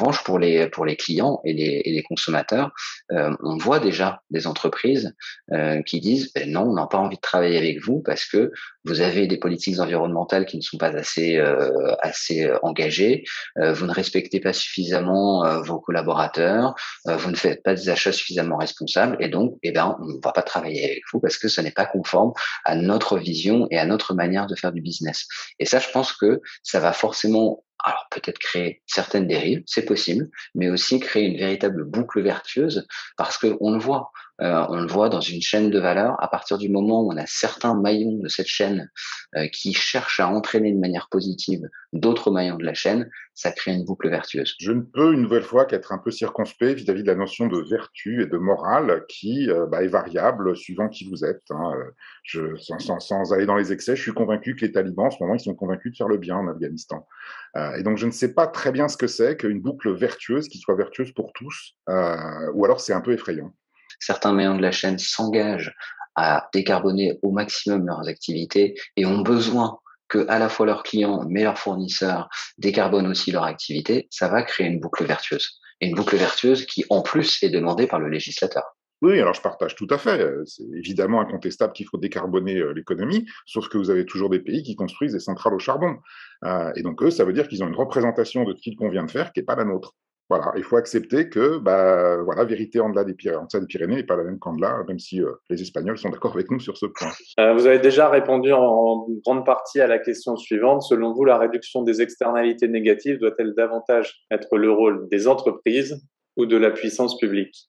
revanche, pour les pour les clients et les, et les consommateurs, euh, on voit déjà des entreprises euh, qui disent ben non, on n'a pas envie de travailler avec vous parce que vous avez des politiques environnementales qui ne sont pas assez euh, assez engagées, vous ne respectez pas suffisamment vos collaborateurs, vous ne faites pas des achats suffisamment responsables et donc eh ben on ne va pas travailler avec vous parce que ce n'est pas conforme à notre vision et à notre manière de faire du business. Et ça, je pense que ça va forcément alors peut-être créer certaines dérives, c'est possible, mais aussi créer une véritable boucle vertueuse parce que on le voit, euh, on le voit dans une chaîne de valeur. À partir du moment où on a certains maillons de cette chaîne euh, qui cherchent à entraîner de manière positive d'autres maillons de la chaîne, ça crée une boucle vertueuse. Je ne peux une nouvelle fois qu'être un peu circonspect vis-à-vis de la notion de vertu et de morale qui euh, bah, est variable suivant qui vous êtes. Hein. Je, sans, sans, aller dans les excès, je suis convaincu que les talibans, en ce moment, ils sont convaincus de faire le bien en Afghanistan. et donc, je ne sais pas très bien ce que c'est qu'une boucle vertueuse qui soit vertueuse pour tous, ou alors c'est un peu effrayant certains maillons de la chaîne s'engagent à décarboner au maximum leurs activités et ont besoin que à la fois leurs clients mais leurs fournisseurs décarbonent aussi leur activité, ça va créer une boucle vertueuse. Et une boucle vertueuse qui, en plus, est demandée par le législateur. Oui, alors je partage tout à fait. C'est évidemment incontestable qu'il faut décarboner euh, l'économie, sauf que vous avez toujours des pays qui construisent des centrales au charbon. Euh, et donc eux, ça veut dire qu'ils ont une représentation de ce qu'il convient de faire qui n'est pas la nôtre. Voilà, il faut accepter que bah, voilà, vérité en delà des, Pyrénées, des Pyrénées n'est pas la même qu'en delà, même si euh, les Espagnols sont d'accord avec nous sur ce point. Euh, vous avez déjà répondu en grande partie à la question suivante. Selon vous, la réduction des externalités négatives doit-elle davantage être le rôle des entreprises ou de la puissance publique?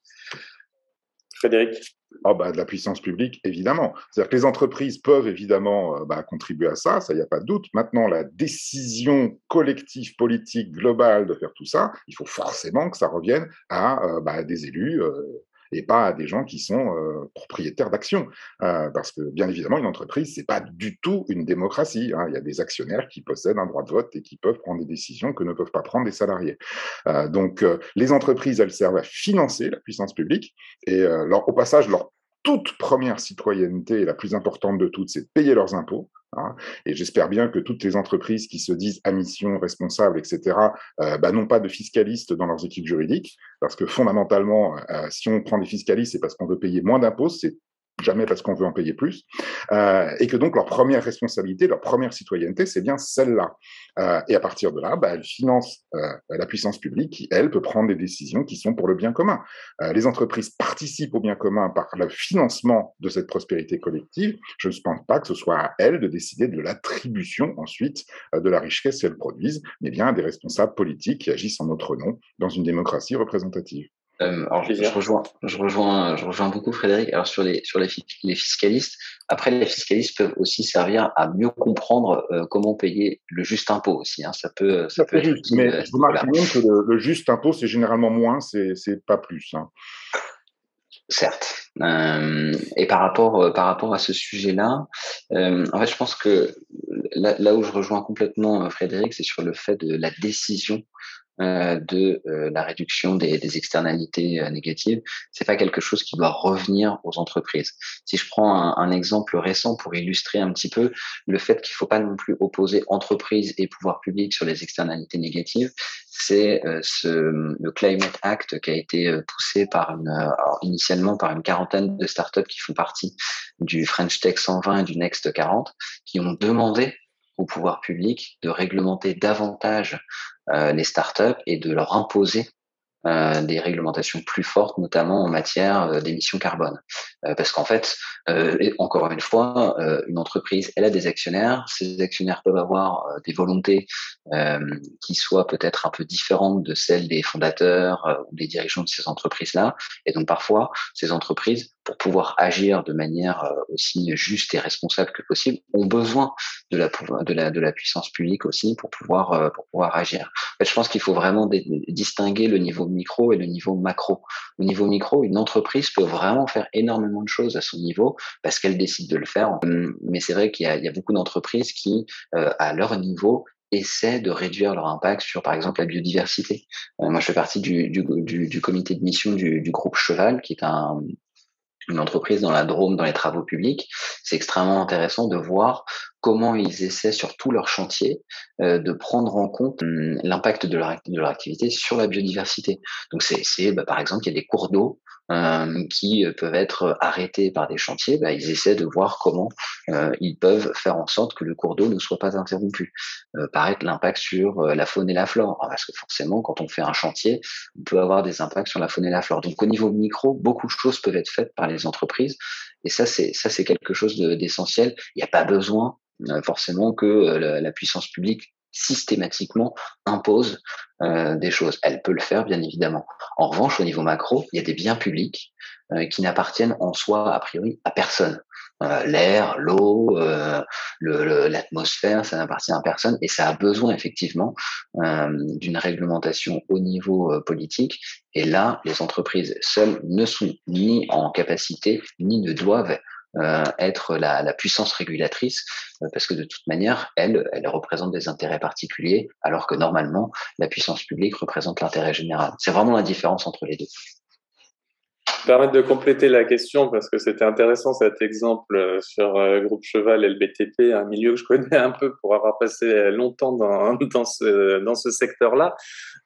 Frédéric? Ah bah, de la puissance publique, évidemment. C'est-à-dire que les entreprises peuvent évidemment euh, bah, contribuer à ça, ça, n'y a pas de doute. Maintenant, la décision collective, politique, globale de faire tout ça, il faut forcément que ça revienne à euh, bah, des élus, euh, et pas à des gens qui sont euh, propriétaires d'actions. Euh, parce que, bien évidemment, une entreprise, c'est pas du tout une démocratie. Hein. Il y a des actionnaires qui possèdent un droit de vote et qui peuvent prendre des décisions que ne peuvent pas prendre les salariés. Euh, donc, les entreprises, elles servent à financer la puissance publique et au passage, leur toute première citoyenneté, la plus importante de toutes, c'est de payer leurs impôts. Hein. Et j'espère bien que toutes les entreprises qui se disent à mission, responsables, etc., euh, bah, n'ont pas de fiscalistes dans leurs équipes juridiques, parce que fondamentalement, euh, si on prend des fiscalistes, c'est parce qu'on veut payer moins d'impôts, c'est jamais parce qu'on veut en payer plus, euh, et que donc leur première responsabilité, leur première citoyenneté, c'est bien celle-là. Euh, et à partir de là, bah, elle finance euh, la puissance publique qui, elle, peut prendre des décisions qui sont pour le bien commun. Les entreprises participent au bien commun par le financement de cette prospérité collective. Je ne pense pas que ce soit à elles de décider de l'attribution ensuite de la richesse qu'elles produisent, mais bien à des responsables politiques qui agissent en notre nom dans une démocratie représentative. Euh, alors, je, rejoins, je rejoins, je rejoins beaucoup Frédéric. Alors sur les sur les, les, fiscalistes, après les fiscalistes peuvent aussi servir à mieux comprendre euh, comment payer le juste impôt aussi. Hein. Ça peut, ça, peut. juste, mais je remarque que le, juste impôt c'est généralement moins, c'est c'est pas plus. Hein. Certes. Euh, et par rapport euh, par rapport à ce sujet-là, euh, en fait, je pense que là, là où je rejoins complètement Frédéric, c'est sur le fait de la décision euh, de euh, la réduction des, externalités euh, négatives, c'est pas quelque chose qui doit revenir aux entreprises. Si je prends un, exemple récent pour illustrer un petit peu le fait qu'il faut pas non plus opposer entreprise et pouvoir public sur les externalités négatives, c'est ce le Climate Act qui a été poussé par une initialement par une quarantaine de startups qui font partie du French Tech 120 et du Next 40 qui ont demandé au pouvoir public de réglementer davantage euh, les startups et de leur imposer euh, des réglementations plus fortes, notamment en matière euh, d'émissions carbone. Euh, parce qu'en fait, encore une fois, une entreprise, elle a des actionnaires. Ces actionnaires peuvent avoir des volontés qui soient peut-être un peu différentes de celles des fondateurs ou des dirigeants de ces entreprises-là. Et donc parfois, ces entreprises, pour pouvoir agir de manière aussi juste et responsable que possible, ont besoin de la, de la, de la puissance publique aussi pour pouvoir, pour pouvoir agir. Je pense qu'il faut vraiment distinguer le niveau micro et le niveau macro. Au niveau micro, une entreprise peut vraiment faire énormément de choses à son niveau parce qu'elle décide de le faire. Mais c'est vrai qu'il y, a beaucoup d'entreprises qui, euh, à leur niveau, essaient de réduire leur impact sur, par exemple, la biodiversité. Euh, moi, je fais partie du, comité de mission du, groupe Cheval, qui est un, une entreprise dans la Drôme, dans les travaux publics. C'est extrêmement intéressant de voir comment ils essaient sur tout leur chantier de prendre en compte hum, l'impact de leur, de leur activité sur la biodiversité. Donc c'est, bah, par exemple, il y a des cours d'eau euh, qui euh, peuvent être arrêtés par des chantiers, bah, ils essaient de voir comment euh, ils peuvent faire en sorte que le cours d'eau ne soit pas interrompu. Euh, pareil, l'impact sur la faune et la flore, parce que forcément, quand on fait un chantier, on peut avoir des impacts sur la faune et la flore. Donc, au niveau micro, beaucoup de choses peuvent être faites par les entreprises, et ça, c'est ça, c'est quelque chose d'essentiel. Il n'y a pas besoin forcément que la puissance publique systématiquement impose euh, des choses. Elle peut le faire, bien évidemment. En revanche, au niveau macro, il y a des biens publics euh, qui n'appartiennent en soi, a priori, à personne. Euh, l'air, l'eau, l'atmosphère, ça n'appartient à personne et ça a besoin effectivement d'une réglementation au niveau politique. Et là, les entreprises seules ne sont ni en capacité, ni ne doivent euh, être la, puissance régulatrice, euh, parce que de toute manière, elle, elle représente des intérêts particuliers, alors que normalement, la puissance publique représente l'intérêt général. C'est vraiment la différence entre les deux permettre de compléter la question parce que c'était intéressant cet exemple euh, sur euh, Groupe Cheval et le BTP, un milieu que je connais un peu pour avoir passé longtemps dans, dans ce, dans ce secteur-là.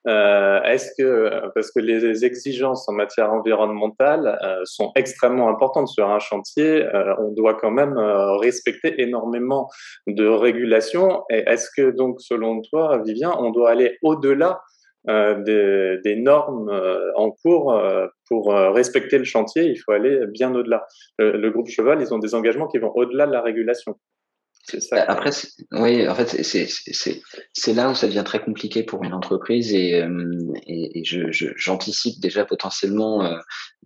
Euh, Est-ce que, parce que les exigences en matière environnementale euh, sont extrêmement importantes sur un chantier, euh, on doit quand même respecter énormément de régulations. Est-ce que donc, selon toi, Vivien, on doit aller au-delà euh, des, normes euh, en cours euh, pour respecter le chantier, il faut aller bien au-delà. le, groupe Cheval, ils ont des engagements qui vont au-delà de la régulation. Ça. Après, oui, en fait, c'est là où ça devient très compliqué pour une entreprise et, euh, et, et j'anticipe je, déjà potentiellement euh,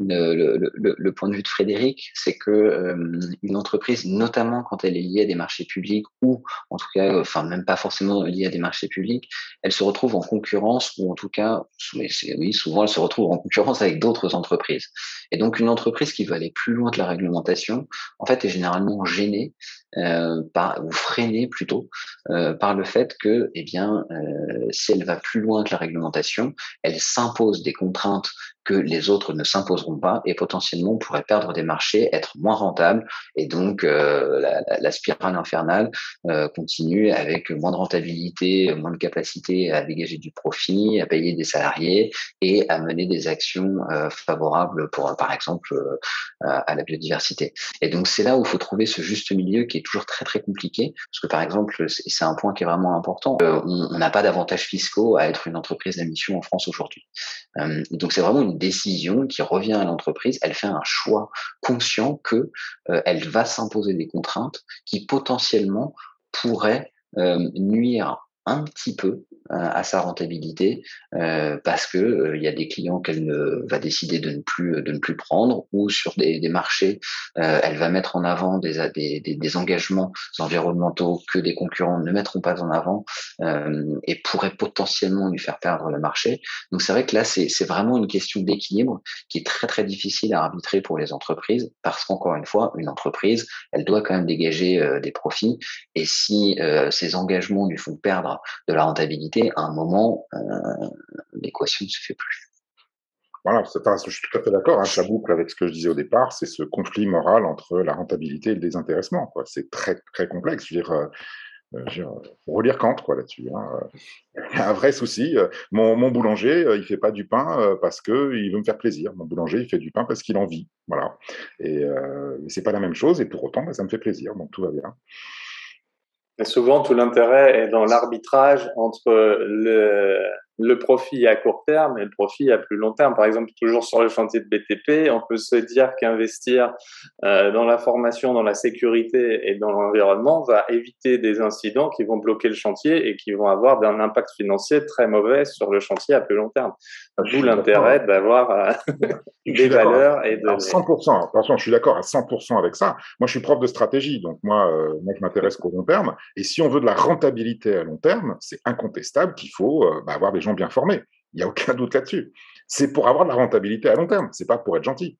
le, le, le, point de vue de Frédéric, c'est que euh, une entreprise, notamment quand elle est liée à des marchés publics ou en tout cas, enfin même pas forcément liée à des marchés publics, elle se retrouve en concurrence ou en tout cas, oui, souvent elle se retrouve en concurrence avec d'autres entreprises. Et donc une entreprise qui veut aller plus loin que la réglementation, en fait, est généralement gênée euh, par, ou freinée plutôt euh, par le fait que, eh bien, euh, si elle va plus loin que la réglementation, elle s'impose des contraintes que les autres ne s'imposeront pas et potentiellement pourrait perdre des marchés, être moins rentable et donc euh, la, spirale infernale euh, continue avec moins de rentabilité, moins de capacité à dégager du profit, à payer des salariés et à mener des actions euh, favorables pour par exemple à la biodiversité. Et donc c'est là où il faut trouver ce juste milieu qui est toujours très très compliqué parce que par exemple c'est un point qui est vraiment important. On n'a pas d'avantages fiscaux à être une entreprise d'émission en France aujourd'hui. donc c'est vraiment une décision qui revient à l'entreprise. Elle fait un choix conscient que euh, elle va s'imposer des contraintes qui potentiellement pourraient euh, nuire un petit peu à sa rentabilité euh, parce que euh, il y a des clients qu'elle ne va décider de ne plus de ne plus prendre ou sur des, marchés euh, elle va mettre en avant des, des, des, engagements environnementaux que des concurrents ne mettront pas en avant et pourrait potentiellement lui faire perdre le marché. Donc c'est vrai que là c'est vraiment une question d'équilibre qui est très très difficile à arbitrer pour les entreprises parce qu'encore une fois une entreprise elle doit quand même dégager des profits et si ces engagements lui font perdre de la rentabilité à un moment, euh, l'équation ne se fait plus. Voilà, je suis tout à fait d'accord, hein, ça boucle avec ce que je disais au départ, c'est ce conflit moral entre la rentabilité et le désintéressement. C'est très, très complexe. Je veux dire, euh, euh faut relire Kant là-dessus. Hein. Un vrai souci. Mon, boulanger, il fait pas du pain parce que il veut me faire plaisir. Mon boulanger, il fait du pain parce qu'il en vit. Voilà. Et c'est pas la même chose. Et pour autant, bah, ça me fait plaisir. Donc tout va bien. Et souvent, tout l'intérêt est dans l'arbitrage entre le, le profit à court terme et le profit à plus long terme. Par exemple, toujours sur le chantier de BTP, on peut se dire qu'investir euh, dans la formation, dans la sécurité et dans l'environnement va éviter des incidents qui vont bloquer le chantier et qui vont avoir un impact financier très mauvais sur le chantier à plus long terme. D'où l'intérêt d'avoir euh, des valeurs et de... 100%, attention, je suis d'accord à 100% avec ça. Moi, je suis prof de stratégie, donc moi, euh, moi je m'intéresse qu'au long terme. Et si on veut de la rentabilité à long terme, c'est incontestable qu'il faut bah, avoir des bien formés. Il n'y a aucun doute là-dessus. C'est pour avoir de la rentabilité à long terme, c'est pas pour être gentil.